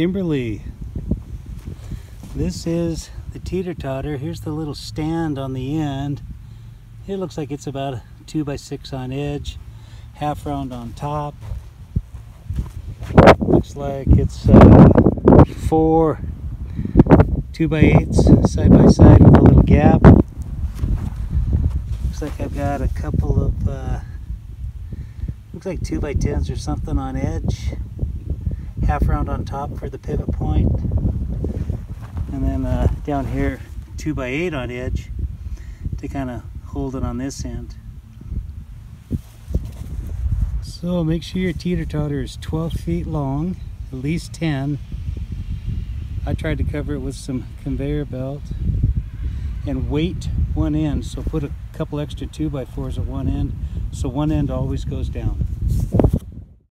Kimberly, this is the teeter totter. Here's the little stand on the end. It looks like it's about two by six on edge, half round on top. Looks like it's uh, four two by eights side by side with a little gap. Looks like I've got a couple of uh, looks like two by tens or something on edge half round on top for the pivot point. And then uh, down here two by eight on edge to kind of hold it on this end. So make sure your teeter-totter is 12 feet long at least 10 I tried to cover it with some conveyor belt and weight one end. So put a couple extra two by fours at one end so one end always goes down